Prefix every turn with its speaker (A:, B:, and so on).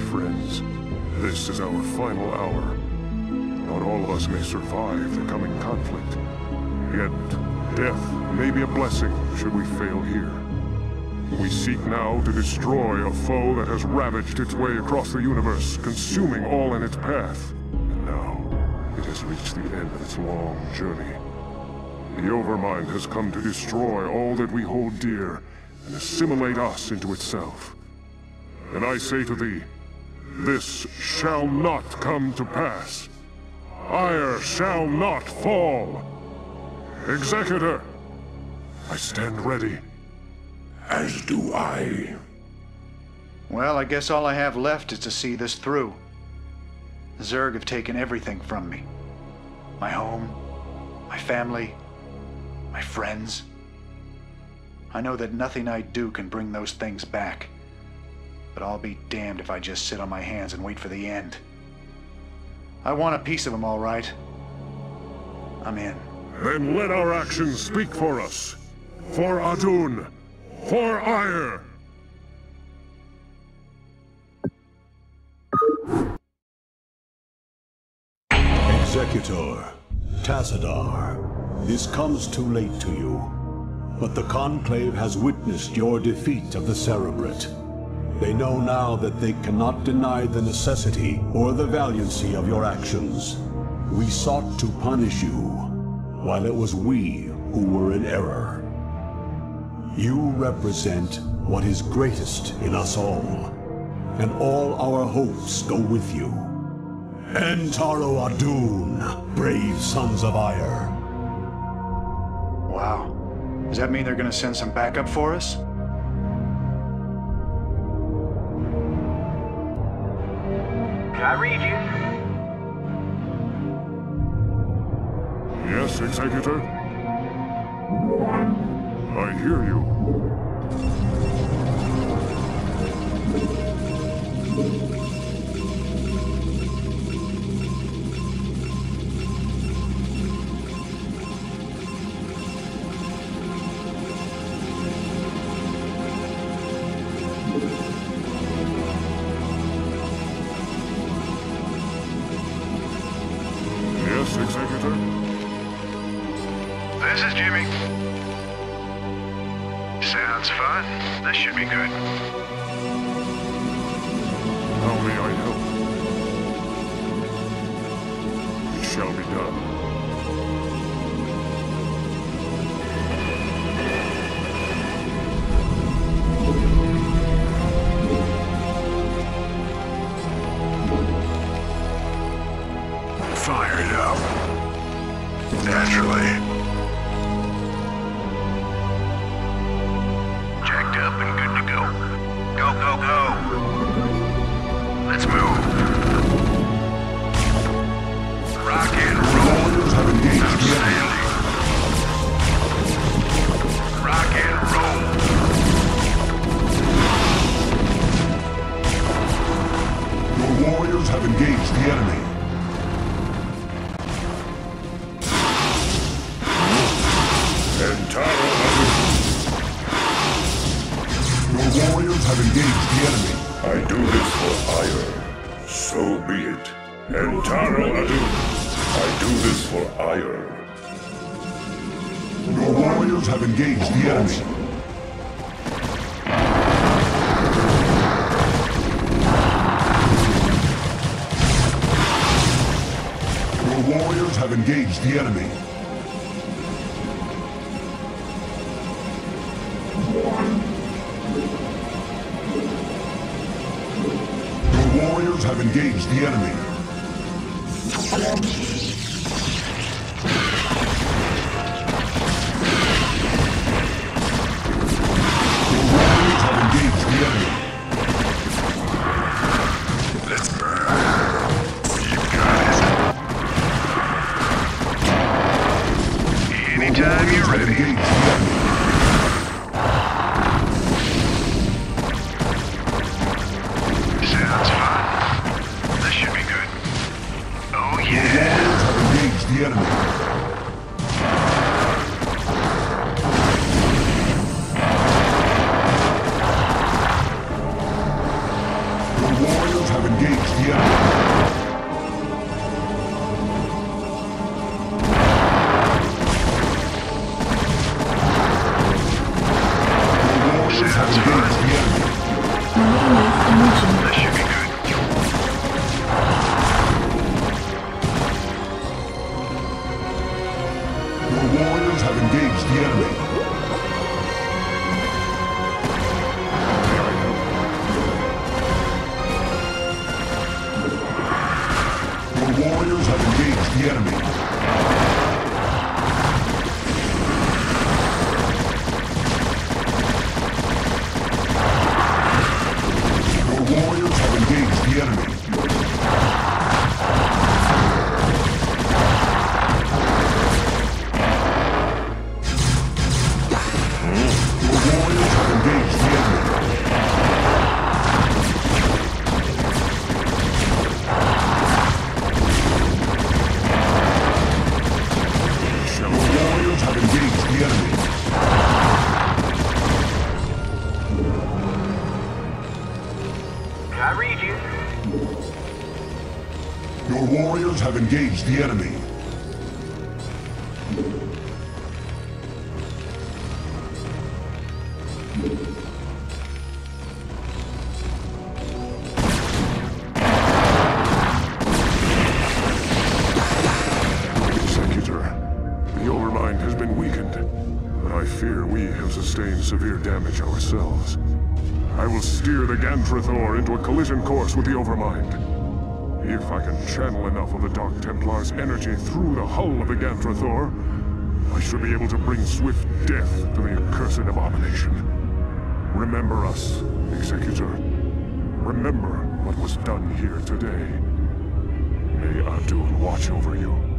A: friends, this is our final hour. Not all of us may survive the coming conflict. Yet, death may be a blessing should we fail here. We seek now to destroy a foe that has ravaged its way across the universe, consuming all in its path. And now, it has reached the end of its long journey. The Overmind has come to destroy all that we hold dear, and assimilate us into itself. And I say to thee, this shall not come to pass. Aiur shall not fall. Executor, I stand ready.
B: As do I.
C: Well, I guess all I have left is to see this through. The Zerg have taken everything from me. My home, my family, my friends. I know that nothing I do can bring those things back. But I'll be damned if I just sit on my hands and wait for the end. I want a piece of them, all right. I'm in.
A: Then let our actions speak for us. For Adun. For Aiur!
D: Executor, Tassadar, this comes too late to you. But the Conclave has witnessed your defeat of the Cerebrate. They know now that they cannot deny the necessity or the valiancy of your actions. We sought to punish you, while it was we who were in error. You represent what is greatest in us all, and all our hopes go with you. Entaro Adun, brave sons of Aiur.
C: Wow. Does that mean they're gonna send some backup for us?
E: I read you.
A: Yes, Executor? I hear you.
F: This should be good.
B: Your warriors have engaged the enemy.
A: I do this for Aiur. So be it. Entaro Adun. I do this for Aiur.
B: Your warriors have engaged the enemy. Your warriors have engaged the enemy. Have engaged the enemy. Your warriors have engaged the enemy.
A: We have sustained severe damage ourselves. I will steer the Gantrithor into a collision course with the Overmind. If I can channel enough of the Dark Templar's energy through the hull of the Gantrithor, I should be able to bring swift death to the accursed abomination. Remember us, Executor. Remember what was done here today. May Adun watch over you.